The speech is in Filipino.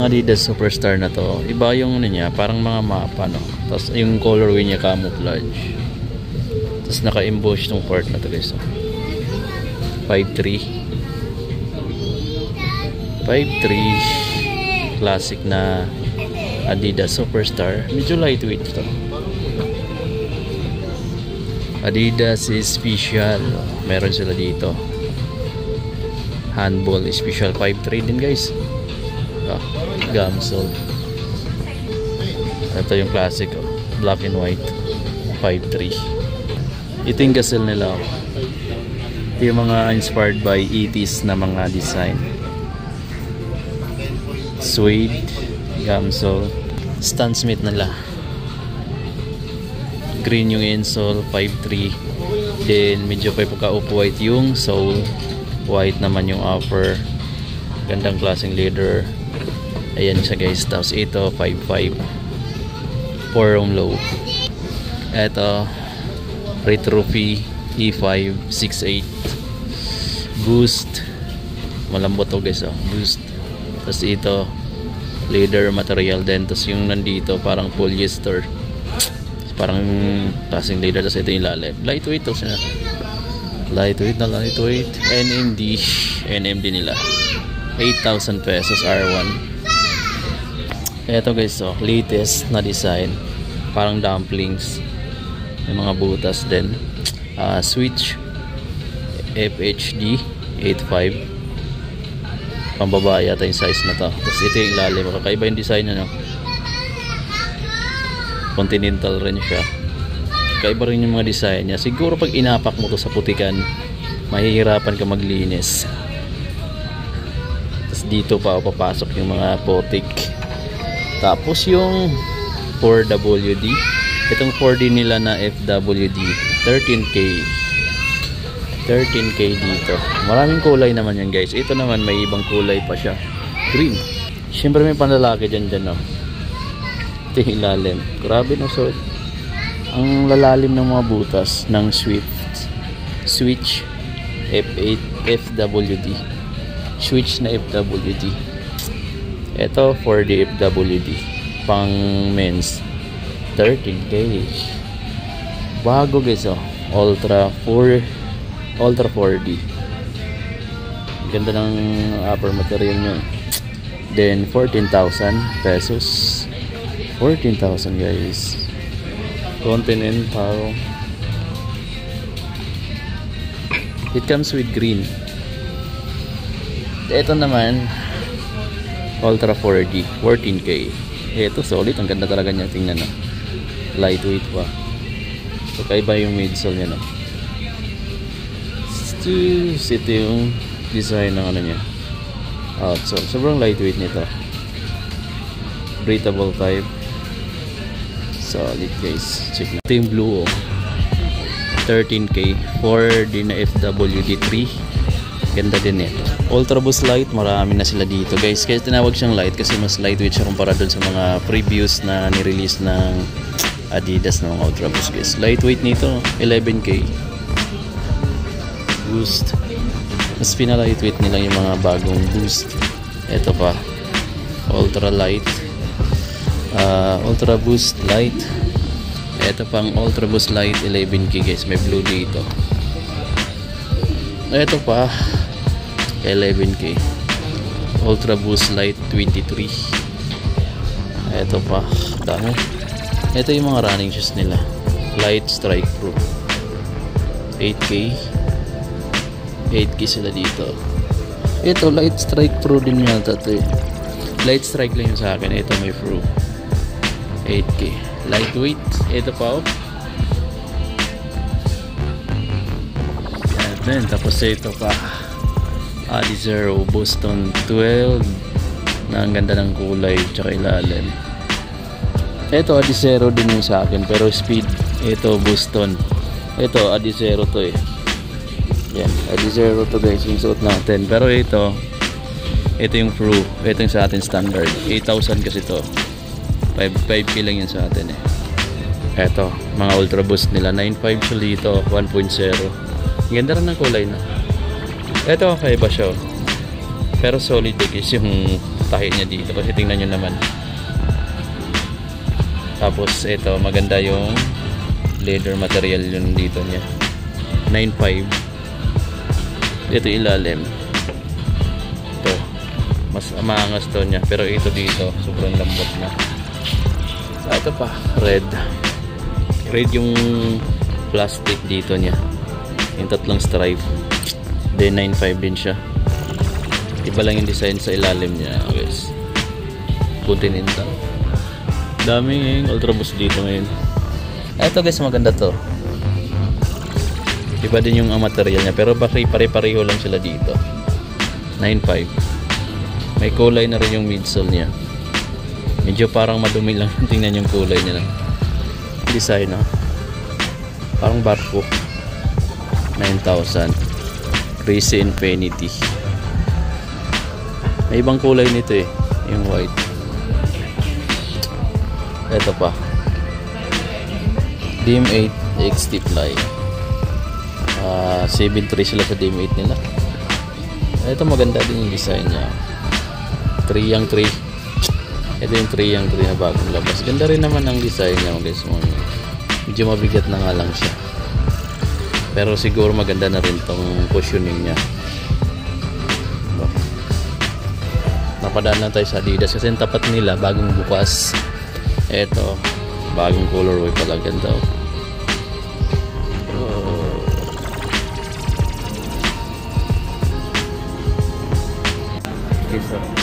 Adidas Superstar na to, iba yung ano niya, parang mga mapa, no? Tapos yung colorway niya camouflage. Tapos naka-emboss tong part na to guys. oh. 5.3 5.3 classic na Adidas Superstar. Medyo lightweight to. Adidas Special. Meron sila dito. Handball Special 5.3 din guys. Ah, Gamsol. Ito yung classic oh. Black and white. 5.3. Ito yung gazelle nila. oh. Ito yung mga inspired by 80s na mga design. Suede. Gamsol. Stan Smith nila. Green yung insole. 5.3. Then medyo pa pagka off-white yung sole. White naman yung upper. Gandang klaseng leather. Ayan siya guys. Tapos ito 5.5. 4 room low. Ito Retro P E5 6.8 Boost. Malambot to guys oh. Boost. Tapos ito Leather material din. Tapos yung nandito parang polyester. Parang klaseng leather. Tapos ito yung lalim. Lightweight to siya. Lightweight na lightweight. NMD NMD nila. 8,000 pesos R1 Ito guys oh Latest na design. Parang dumplings. May mga butas din. Ah, switch. FHD 85 pambaba yata yung size na to. Tapos ito yung ilalim. Kakaiba yung design niya no? continental rin siya. Kakaiba rin yung mga design niya. Siguro pag inapak mo to sa putikan mahihirapan ka maglinis. Tapos dito pa papasok yung mga potik tapos yung 4WD itong 4D nila na FWD 13k 13k dito. Maraming kulay naman yan guys. Ito naman may ibang kulay pa siya. Green. Syempre may panlalaki dyan dyan no ito yung ilalim. Grabe no so ang lalalim ng mga butas ng Swift switch F8 FWD switch na FWD ito 4D FWD pang men's 13k bago guys oh. Ultra 4 ultra 4D ganda ng upper material nyo. Then 14,000 pesos. 14,000 guys. Continental it comes with green. Ito naman ultra 4D 14k ito solid. Ang ganda talaga niya. Tingnan no? Lightweight pa. So kaiba yung midsole niya no? Ito, ito yung design ng ano niya. Outsole sobrang lightweight nito. Breathable type. Solid guys. Check na. Ito yung blue oh. 13k 4D na FWD3 ganda din eh ultra boost light marami na sila dito. Guys kaya tinawag siyang light kasi mas lightweight siya kumpara dun sa mga previous na nirelease ng Adidas na mga ultra boost guys. Lightweight nito 11k boost. Mas pina-lightweight nila yung mga bagong boost. Ito pa. Ultra light uh, ultra boost light ito pang ultra boost light 11k guys. May blue dito. Ito pa 11k ultra boost light 23 ito pa. Dami. Ito yung mga running shoes nila. Light strike pro. 8k 8k sila dito. Ito light strike pro din yata ito eh. Light strike lang yung sa akin. Ito may pro. 8k lightweight. Ito pa oh. Then tapos ito pa Adi Zero Boston 12 na ang ganda ng kulay tsaka ilalim. Ito Adi din yung sa akin pero speed ito Boston ito Adi to eh. Yan Adi to guys yung suot natin. Pero ito ito yung Pro ito yung sa atin standard. 8,000 kasi to. 5, 5k lang yan sa atin eh. Eto mga ultra boost nila. 9.5 siya dito 1.0 ganda rin ng kulay na eto kakaiba siya oh. pero solid eh guys yung tahi niya dito. Kasi tingnan nyo naman. Tapos ito maganda yung leather material yun dito niya. 9.5 ito ilalim. Ito mas maangas to niya. Pero ito dito sobrang lambot na. Ah, ito pa red. Red yung plastic dito niya. Yung tatlong stripe then 9.5 din siya. Iba lang yung design sa ilalim niya guys. Continental daming ultraboost dito ngayon. Ito guys maganda to. Iba din yung ang material niya pero pare-pareho lang sila dito. 9.5 may kulay na rin yung midsole niya. Medyo parang madumi lang. Tingnan yung kulay niya na design no? parang barko. 9,000 Gracie Infinity. May ibang kulay nito eh yung white. Ito pa. DM8 XT Fly. Ah, 7.3 sila sa DM8 nila. Ito maganda din yung design niya. 3 yang 3 ito yung 3 yang 3 na bagong labas. Ganda rin naman ang design niya guys. Medyo mabigat na nga lang siya pero siguro maganda na rin tong cushioning niya Diba? napadaan lang tayo sa Adidas kasi tapat nila bagong bukas eto bagong colorway pala ganda oh. Oh. Okay, so,